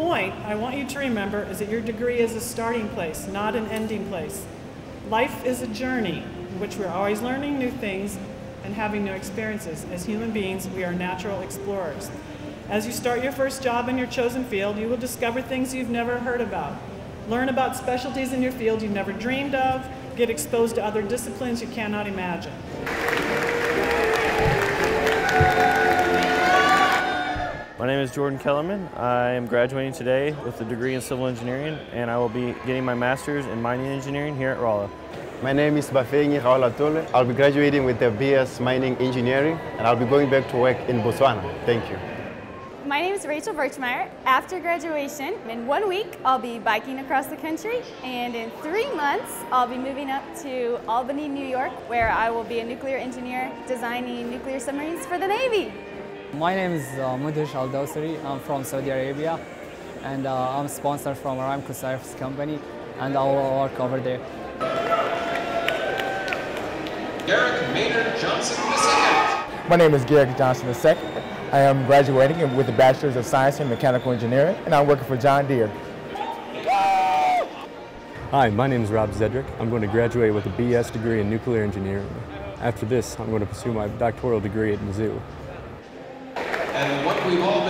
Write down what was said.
point I want you to remember is that your degree is a starting place, not an ending place. Life is a journey in which we're always learning new things and having new experiences. As human beings, we are natural explorers. As you start your first job in your chosen field, you will discover things you've never heard about. Learn about specialties in your field you've never dreamed of, get exposed to other disciplines you cannot imagine. Name is Jordan Kellerman. I am graduating today with a degree in civil engineering and I will be getting my master's in mining engineering here at Rolla. My name is Bafengi Raola Tole. I'll be graduating with a BS Mining Engineering and I'll be going back to work in Botswana. Thank you. My name is Rachel Birchmeyer. After graduation, in one week, I'll be biking across the country, and in three months, I'll be moving up to Albany, New York, where I will be a nuclear engineer designing nuclear submarines for the Navy. My name is uh, Mudish Al Dawsari. I'm from Saudi Arabia, and uh, I'm sponsored from Aramco Service Company, and I will work over there. Garrick Maynard Johnson II. My name is Garrick Johnson II. I am graduating with a Bachelor's of Science in Mechanical Engineering, and I'm working for John Deere. Hi, my name is Rob Zedrick. I'm going to graduate with a BS degree in nuclear engineering. After this, I'm going to pursue my doctoral degree at Mizzou we've all been